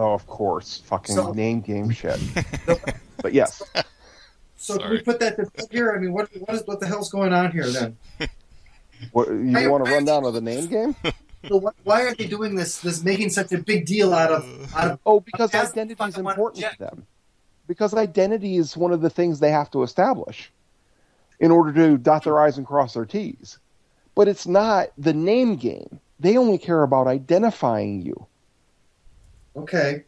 Oh, of course, fucking So- name game shit. but yes, So can we put that to bed here? I mean, what what is what the hell's going on here then? what, you Hey, want to run down to the name game? So what, why are they doing this? This making such a big deal out of out of? Oh, because identity is important to them. Because identity is one of the things they have to establish in order to dot their I's and cross their T's. But it's not the name game. They only care about identifying you. Okay.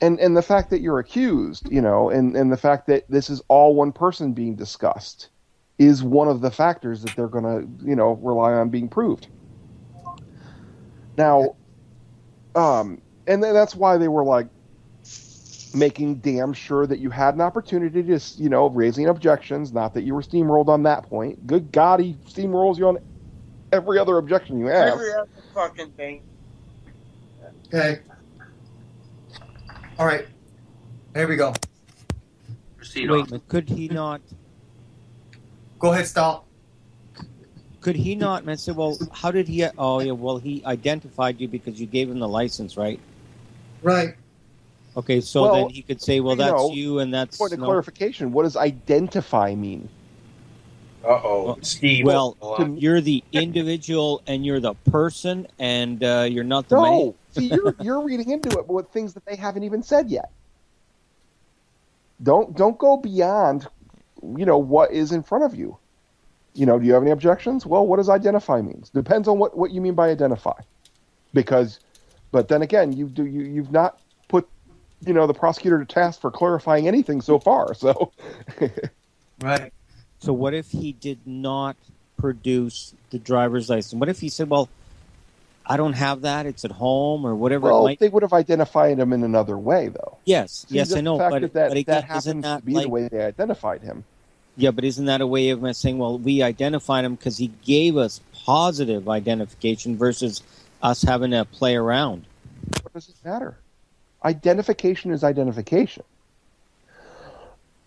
And and the fact that you're accused, you know, and, and the fact that this is all one person being discussed is one of the factors that they're gonna, you know, rely on being proved. Now, um, and then that's why they were like making damn sure that you had an opportunity to, you know, raising objections. Not that you were steamrolled on that point. Good God, he steamrolls you on every other objection you have. Every other fucking thing. Okay. All right. Here we go. Proceed Wait, on. could he not? Go ahead, Stahl. Could he not? And I said, well, how did he? Oh, yeah. Well, he identified you because you gave him the license, right? Right. Okay, so Well, then he could say, well, you that's know, you, and that's Point of no. clarification: What does identify mean? Uh oh, Steve. Well, you're the individual, and you're the person, and uh, you're not the man. No, see, you're you're reading into it with things that they haven't even said yet. Don't don't go beyond, you know, what is in front of you. You know, do you have any objections? Well, what does identify means? Depends on what, what you mean by identify, because, but then again, you do you you've not put, you know, the prosecutor to task for clarifying anything so far. So, Right. So what if he did not produce the driver's license? What if he said, well, I don't have that; it's at home, or whatever well, they would have identified him in another way, though. Yes, See, yes, I know, fact but, that that, but again, that happens that to be like, the way they identified him. Yeah, but isn't that a way of saying, well, we identified him because he gave us positive identification versus us having to play around? What does it matter? Identification is identification.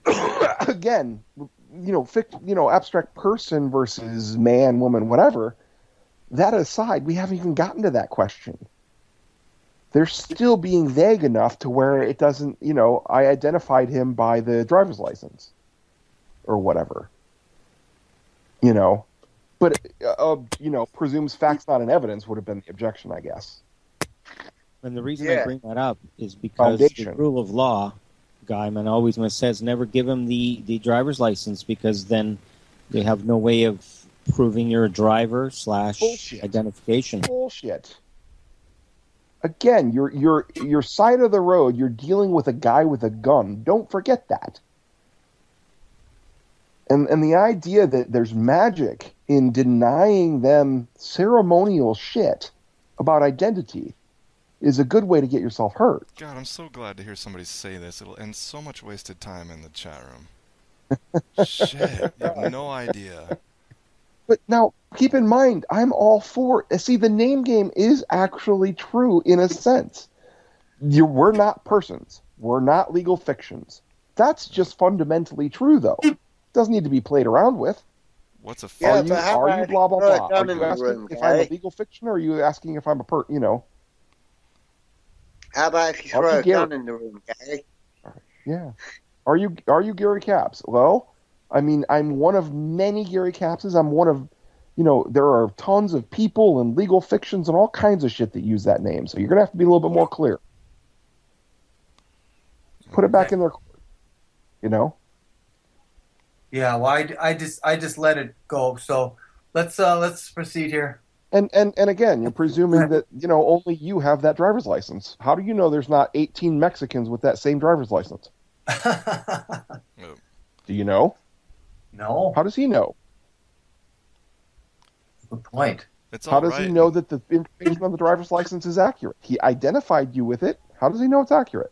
Again, you know, you know, abstract person versus man, woman, whatever. That aside, we haven't even gotten to that question. They're still being vague enough to where it doesn't, you know, I identified him by the driver's license or whatever. You know, but uh, you know, presumes facts not in evidence would have been the objection, I guess. And the reason I bring that up is because Foundation. the rule of law, Guyman always says never give him the, the driver's license because then they have no way of proving you're a driver slash Bullshit. identification. bullshit. Again, your your your side of the road, you're dealing with a guy with a gun. Don't forget that. And and the idea that there's magic in denying them ceremonial shit about identity is a good way to get yourself hurt. God, I'm so glad to hear somebody say this. It'll end so much wasted time in the chat room. Shit, you have no idea. But now, keep in mind, I'm all for. See, the name game is actually true in a sense. You, we're not persons. We're not legal fictions. That's just fundamentally true, though. Doesn't need to be played around with. What's a Yeah, are you, but how are you blah blah blah? Are you asking room, if I'm a legal fiction, or are you asking if I'm a per? You know, How about if you throw a Gary. gun in the room, guy? yeah. Are you are you Gary Caps? Well, I mean, I'm one of many Gary Capses. I'm one of, you know, there are tons of people and legal fictions and all kinds of shit that use that name. So you're gonna have to be a little bit more clear. Put it back in their, you know. Yeah. Well, I, I just I just let it go. So let's uh let's proceed here. And and and again, you're presuming that you know only you have that driver's license. How do you know there's not 18 Mexicans with that same driver's license? Do you know? No. How does he know? Good point. It's How does right. he know that the information on the driver's license is accurate? He identified you with it. How does he know it's accurate?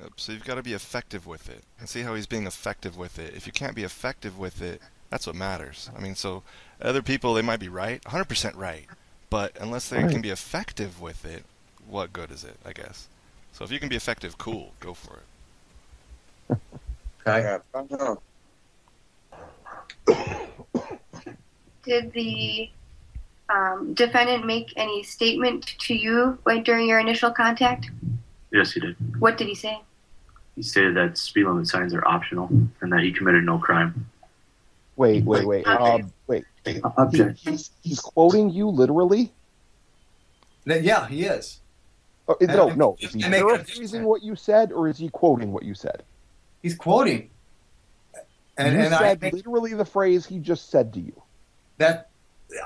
Yep, So you've got to be effective with it, and see how he's being effective with it. If you can't be effective with it, that's what matters. I mean, so other people they might be right, 100% right, but unless they Right. can be effective with it, what good is it? I guess. So if you can be effective, cool, go for it. Okay. Yeah, I don't know. Did the um, defendant make any statement to you when, during your initial contact? Yes, he did. What did he say? He stated that speed limit signs are optional and that he committed no crime. Wait, wait, wait. Um, wait. He, Object. he's, he's quoting you literally? Yeah, he is. Oh, no, no. Is he I make a- paraphrasing what you said, or is he quoting what you said? He's quoting. And, you and I said think literally the phrase he just said to you. that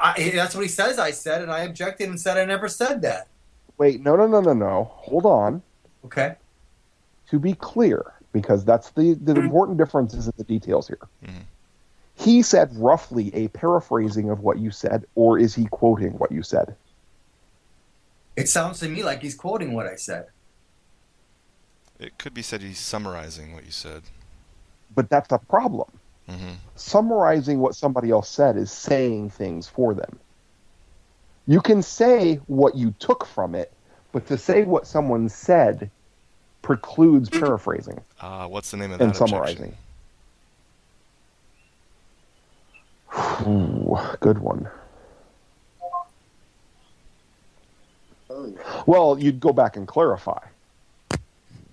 I, that's what he says. I said, and I objected and said I never said that. Wait, no, no, no, no, no. Hold on. Okay. To be clear, because that's the the important difference is in the details here. Mhm. He said roughly a paraphrasing of what you said, or is he quoting what you said? It sounds to me like he's quoting what I said. It could be said he's summarizing what you said. But that's a problem. hmm Summarizing what somebody else said is saying things for them. You can say what you took from it, but to say what someone said precludes paraphrasing Uh, what's the name of and that summarizing. objection? Ooh, good one. Oh, Well, you'd go back and clarify in the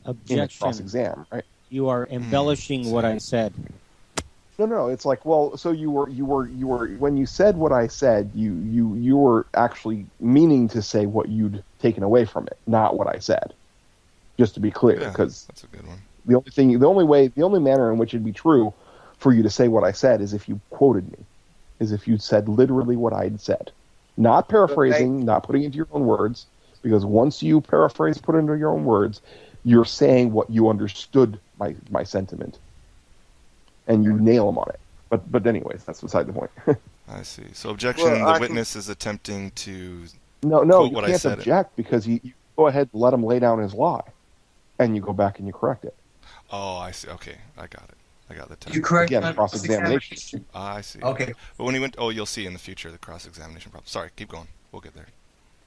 Objection. cross exam, right? You are hmm, embellishing what I said. No, no, it's like, well, so you were, you were, you were, when you said what I said, you, you, you were actually meaning to say what you'd taken away from it, not what I said. Just to be clear, Yeah. because That's a good one. the only thing, the only way, the only manner in which it'd be true for you to say what I said is if you quoted me, is if you said literally what I'd said, not paraphrasing, not putting into your own words, because once you paraphrase, put into your own words, you're saying what you understood my my sentiment, and you nail them on it. But but anyways, that's beside the point. I see. So objection: Well, I the can- witness is attempting to. no, no, Quote you what I can't said. object because you, you go ahead and let him lay down his lie, and you go back and you correct it. Oh, I see. Okay, I got it. I got the Did you correct Again, my cross-examination. Ah, I see. Okay. But when he went, oh, you'll see in the future the cross-examination problem. Sorry, keep going. We'll get there.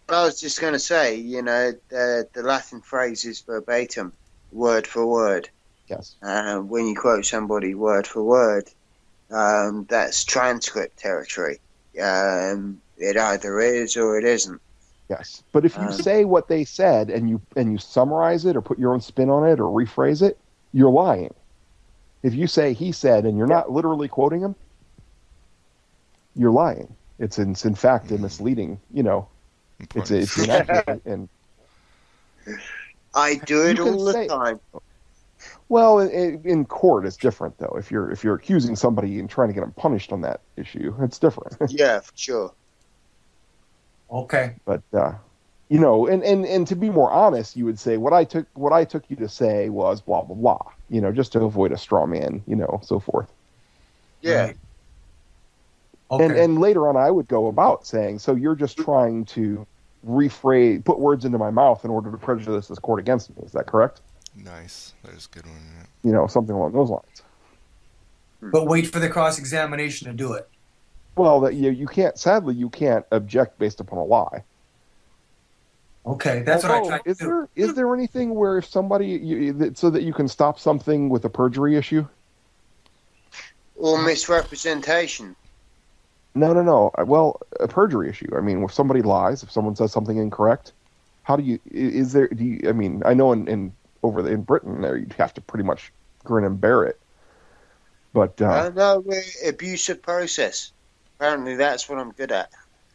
I was just going to say, you know, the, the Latin phrase is verbatim, word for word. Yes. Uh, when you quote somebody word for word, um, that's transcript territory. Um, it either is or it isn't. Yes, but if you Um, say what they said and you and you summarize it or put your own spin on it or rephrase it, you're lying. If you say he said and you're not literally quoting him, you're lying. It's in, it's in fact a misleading. You know, it's Important. it's inaccurate and I do it You can all the say- time. well, in, in court it's different though. If you're if you're accusing somebody and trying to get them punished on that issue, it's different. Yeah, for sure. Okay. but uh, you know, and, and and to be more honest, you would say what I took what I took you to say was blah blah blah. You know, just to avoid a straw man. You know, so forth. Yeah. Right. Okay. And and later on, I would go about saying, so you're just mm-hmm. trying to rephrase, put words into my mouth in order to prejudice this court against me. Is that correct? Nice. There's a good one. yeah. You know, something along those lines. Hmm. but wait for the cross examination to do it. Well, that you you can't. Sadly, you can't object based upon a lie. Okay, that's what I Although, tried to Is do. there is there anything where if somebody you, that, so that you can stop something with a perjury issue? Or misrepresentation. No, no, no. Uh, Well, a perjury issue. I mean, if somebody lies, if someone says something incorrect, how do you? Is there? Do you? I mean, I know in, in over the, in Britain there you have to pretty much grin and bear it. But uh, Uh, no, we're abusive process. Apparently, that's what I'm good at.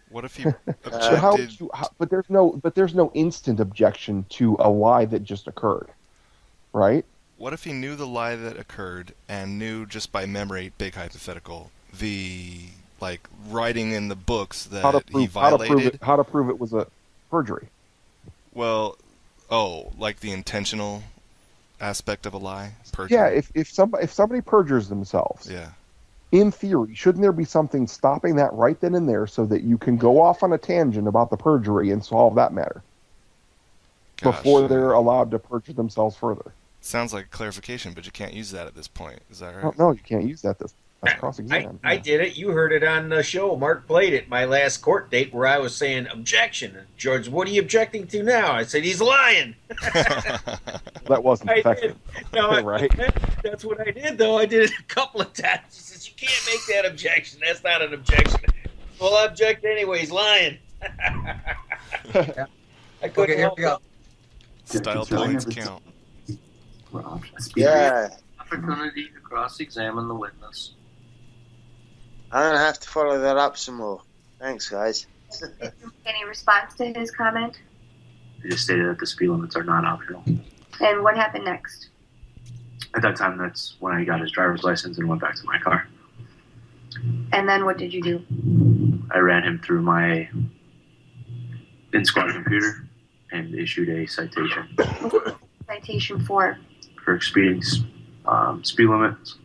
What if he but how objected? you? How, but there's no. But there's no instant objection to a lie that just occurred, right? What if he knew the lie that occurred and knew just by memory, big hypothetical, the like writing in the books that How to he prove? How to prove it? How to prove it was a perjury? Well, oh, like the intentional aspect of a lie, perjury. Yeah. If if somebody if somebody perjures themselves, yeah. in theory, shouldn't there be something stopping that right then and there so that you can go off on a tangent about the perjury and solve that matter Gosh, before they're allowed to perjure themselves further? sounds like clarification, but you can't use that at this point. Is that right? No, no, you can't use that. This that's cross I, exam. I did it. You heard it on the show. Mark played it my last court date where I was saying objection. And George, what are you objecting to now? I said he's lying. that wasn't effective. did. No, I- Right. that's what I did though. I did it a couple of times. He says you can't make that objection. That's not an objection. Well, I object anyway. He's lying. I couldn't Okay, here help we go. Style points count. Yeah, Opportunity to cross-examine the witness. I'm gonna have to follow that up some more. Thanks, guys. Did you make any response to his comment? I just stated that the speed limits are not optional. And what happened next? At that time, that's when I got his driver's license and went back to my car. And then what did you do? I ran him through my in-squad computer and issued a citation Citation for for exceeding um, speed limits,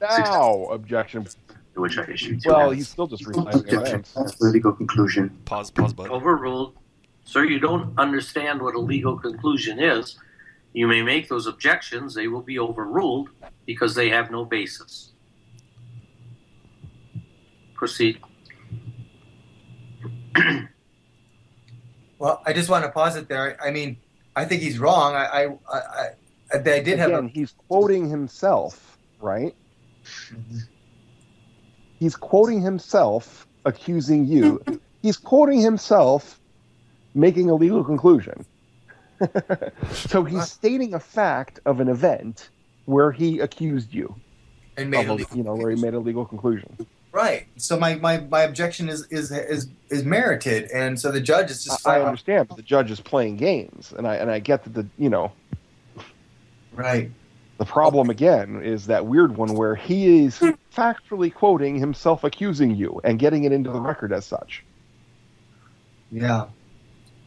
Now, objection. Which I issued to Well, him. he's still just reciting events. That's the legal conclusion. Pause, pause button. Overruled. Sir, you don't understand what a legal conclusion is. You may make those objections. They will be overruled because they have no basis. Proceed. Well, I just want to pause it there. I mean, I think he's wrong. I, I, I, I, I did have Again, a. he's quoting himself, right? Mm-hmm. He's quoting himself, accusing you. Mm-hmm. he's quoting himself, making a legal conclusion. so he's stating a fact of an event where he accused you, and made of a you know, where he made a legal conclusion. Right. So my, my, my objection is, is is is merited, and so the judge is just I, I understand, but the judge is playing games, and I and I get that the you know right. The problem again is that weird one where he is hmm. factually quoting himself accusing you and getting it into the record as such. Yeah.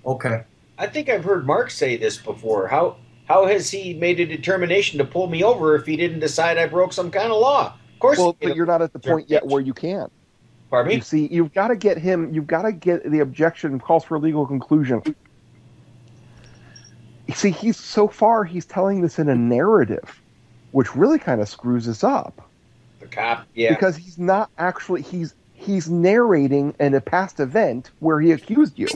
Okay. I think I've heard Mark say this before. How how has he made a determination to pull me over if he didn't decide I broke some kind of law? Of course, Well, but you're not at the point yet where you can. Pardon You me. see, you've got to get him. You've got to get the objection calls for a legal conclusion. See, he's so far he's telling this in a narrative, which really kind of screws us up The cop, yeah. because he's not actually he's he's narrating in a past event where he accused you.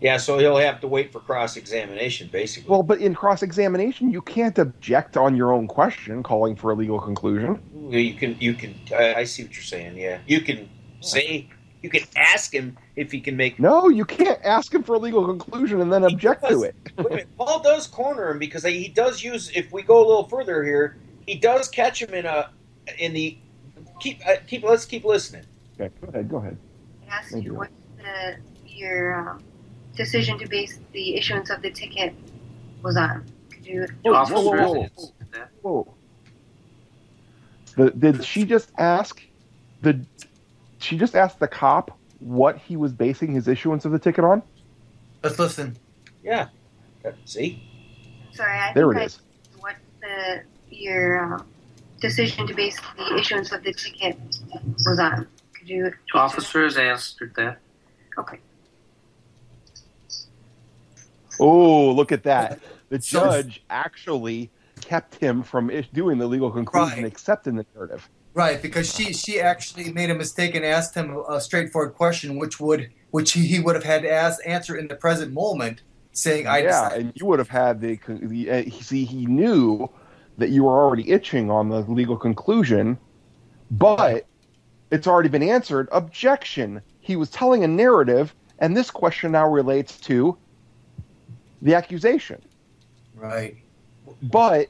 Yeah, so he'll have to wait for cross examination, basically. Well, but in cross examination, you can't object on your own question, calling for a legal conclusion. you can, you can. I, I see what you're saying. Yeah, you can say, you can ask him if he can make. No, you can't ask him for a legal conclusion and then object to it. Wait a minute, Paul does corner him because he does use. If we go a little further here, he does catch him in a in the. Keep uh, keep. Let's keep listening. Okay, go ahead. Go ahead. I asked Thank you you. what the, your um, decision to base the issuance of the ticket was on. Could you? Whoa, whoa, whoa, whoa. Whoa. The, did she just ask? Did she just ask the cop what he was basing his issuance of the ticket on? Let's listen. Yeah. Uh, See. Sorry, I There think it I is. what the your um, decision to base the issuance of the ticket was on. Could you? Officer has answered that. Okay. Oh, look at that! The judge actually kept him from doing the legal conclusion, Right. except in the narrative. Right, because she she actually made a mistake and asked him a straightforward question, which would which he, he would have had to ask answer in the present moment, saying, "I yeah, decided." and you would have had the, the uh, see he knew that you were already itching on the legal conclusion, but it's already been answered. Objection. He was telling a narrative, and this question now relates to the accusation. Right. But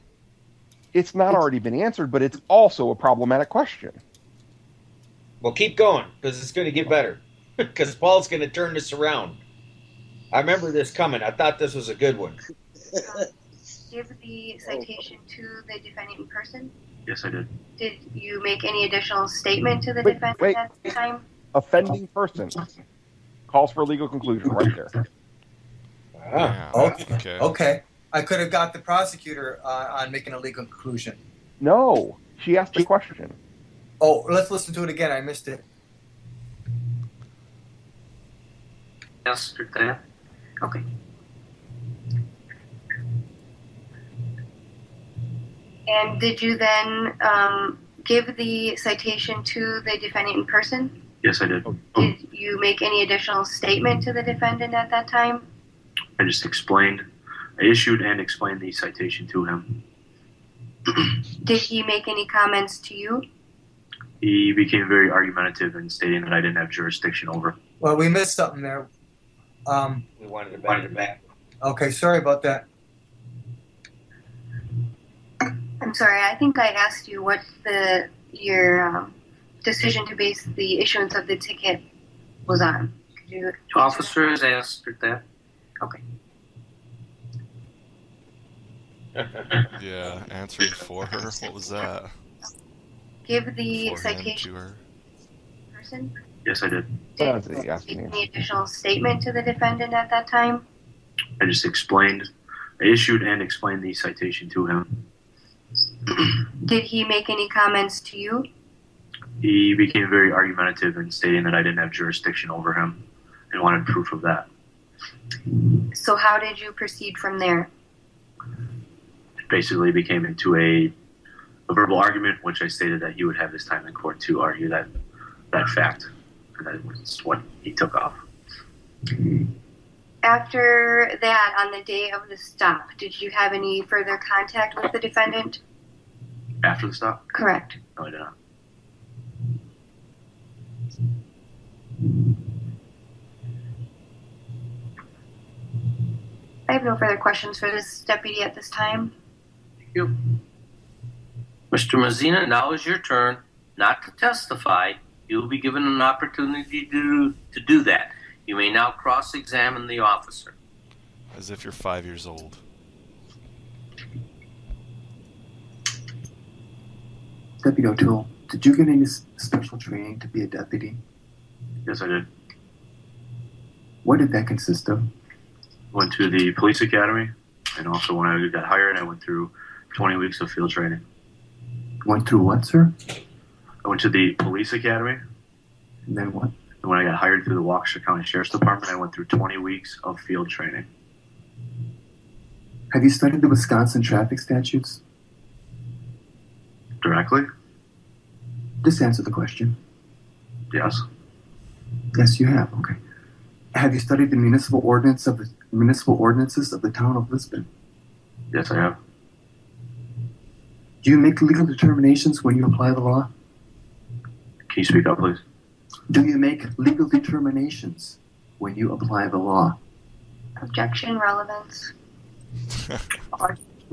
it's not already been answered, but it's also a problematic question. Well, keep going because it's going to get better. Because Paul's going to turn this around. I remember this coming. I thought this was a good one. Give the citation to the defendant in person. Yes, I did. Did you make any additional statement to the Wait, defendant wait. at the time? Offending person calls for a legal conclusion right there. Ah. Yeah, Okay. okay. Okay. I could have got the prosecutor uh, on making a legal conclusion. No, she asked a question. Oh, let's listen to it again. I missed it. Answered that. Okay. And did you then um, give the citation to the defendant in person? Yes, I did. Did you make any additional statement to the defendant at that time? I just explained. I issued and explained the citation to him. Did he make any comments to you? He became very argumentative in stating that I didn't have jurisdiction over. Well, we missed something there. Um, We wanted it back. back. okay, sorry about that. I'm sorry. I think I asked you what the your um, decision to base the issuance of the ticket was on. Could you? Officer has answered that. Yeah, answering for her. What was that? give the Beforehand citation to her. person? Yes, I did. Yeah, Did that's you make me. any additional statement to the defendant at that time? I just explained, I issued and explained the citation to him. Did he make any comments to you? He became very argumentative in stating that I didn't have jurisdiction over him and wanted proof of that. So how did you proceed from there? Basically became into a, a verbal argument, which I stated that he would have his time in court to argue that that fact. And that was what he took off. After that, on the day of the stop, did you have any further contact with the defendant? After the stop? Correct. No, I did not. I have no further questions for this deputy at this time. Thank you. Mr. Mazina, now is your turn not to testify. You will be given an opportunity to, to do that. You may now cross examine the officer. As if you're five years old. Deputy O'Toole, did you get any special training to be a deputy? Yes, I did. What did that consist of? Went to the police academy, and also when I got hired, I went through 20 weeks of field training. Went through what, sir? I went to the police academy, And then what? and when I got hired through the Waukesha County Sheriff's Department, I went through 20 weeks of field training. Have you studied the Wisconsin traffic statutes? Directly? Just answer the question. Yes. Yes, you have. Okay. Have you studied the municipal ordinance of the municipal ordinances of the town of Lisbon? Yes, I have. Do you make legal determinations when you apply the law? Can you speak up, please? Do you make legal determinations when you apply the law? Objection, relevance.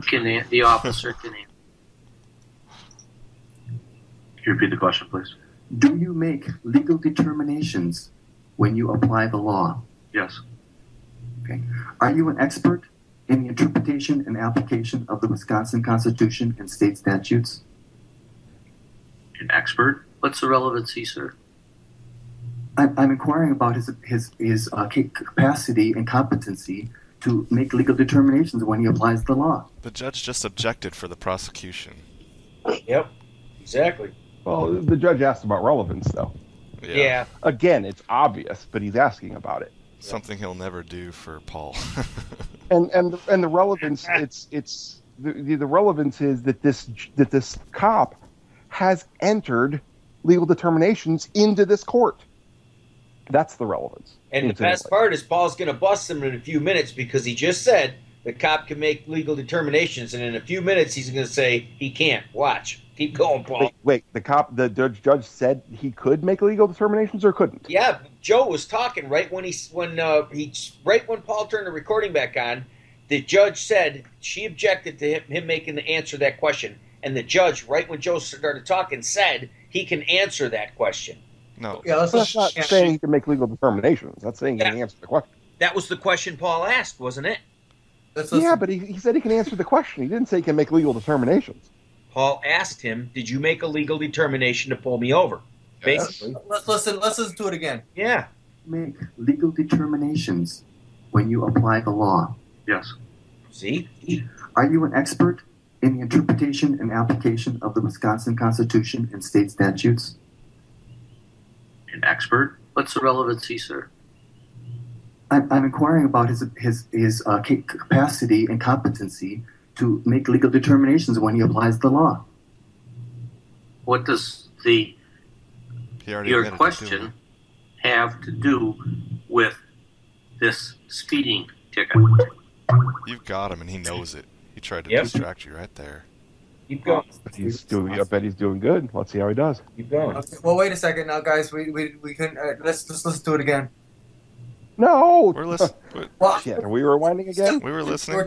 Can the, the officer can answer. Can you repeat the question, please? Do you make legal determinations when you apply the law? Yes. Okay. Are you an expert in the interpretation and application of the Wisconsin Constitution and state statutes? An expert? What's the relevancy, sir? I'm, I'm inquiring about his his his uh, capacity and competency to make legal determinations when he applies the law. The judge just objected for the prosecution. Yep. Exactly. Well, the judge asked about relevance, though. Yeah. Again, it's obvious, but he's asking about it. Something he'll never do for Paul. and and the, and the relevance it's it's the, the relevance is that this that this cop has entered legal determinations into this court. That's the relevance. And the best part is Paul's going to bust him in a few minutes because he just said the cop can make legal determinations, and in a few minutes he's going to say he can't. Watch. Keep going, Paul. Wait, wait, the cop, the judge, judge said he could make legal determinations or couldn't. Yeah, Joe was talking right when he when uh, he right when Paul turned the recording back on. The judge said she objected to him, him making the answer that question, and the judge right when Joe started talking said he can answer that question. no. Yeah, let's That's not yeah, saying he can make legal determinations. That's saying he can answer the question. That was the question Paul asked, wasn't it? let's Yeah, but he, he said he can answer the question. He didn't say he can make legal determinations. Paul asked him, "Did you make a legal determination to pull me over?" Basically, Let's listen. Let's listen to it again. yeah. Make legal determinations when you apply the law. Yes. See, Are you an expert in the interpretation and application of the Wisconsin Constitution and state statutes? An expert? What's the relevancy, sir? I'm, I'm inquiring about his his his uh, capacity and competency to make legal determinations when he applies the law. What does the He already your admitted to question have to do with this speeding ticket? You've got him, and he knows it. He tried to Yep. distract you right there. Keep going. He's doing. I bet he's doing good. Let's see how he does. Keep going. Okay, well, wait a second now, guys. We we we can uh, let's let's let's do it again. No. We're listening. Well, Shit. Are we rewinding again? We were you were listening.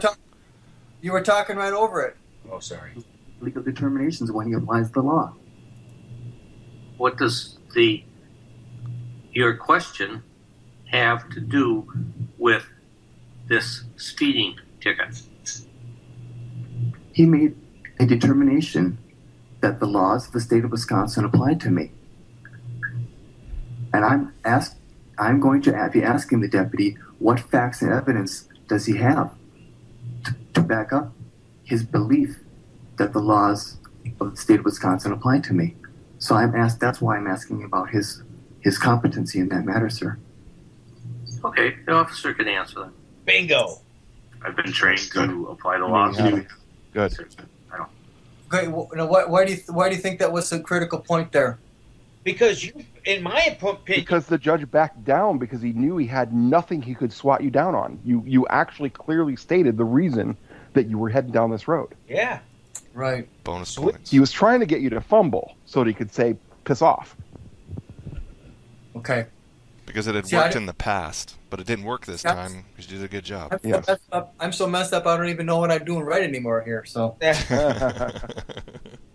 You were talking right over it. Oh, sorry. Legal determinations when he applies the law. What does the your question have to do with this speeding ticket? He made a determination that the laws of the state of Wisconsin applied to me. And I'm asked, I'm going to be asking the deputy what facts and evidence does he have to, to back up his belief that the laws of the state of Wisconsin apply to me. So I'm asked. That's why I'm asking about his his competency in that matter, sir. Okay, the officer can answer that. Bingo. I've been trained to apply the law. Yeah. Good. I don't. Okay. Well, now, why, why do you why do you think that was a critical point there? Because you, in my opinion, Because the judge backed down because he knew he had nothing he could swat you down on. You you actually clearly stated the reason that you were heading down this road. yeah. Right. Bonus Sweet. points. He was trying to get you to fumble so that he could say piss off. Okay. Because it had See, worked in the past, but it didn't work this Yes. time because you did a good job. I'm, so messed up. I'm so messed up. I don't even know what I'm doing right anymore here. So Yeah.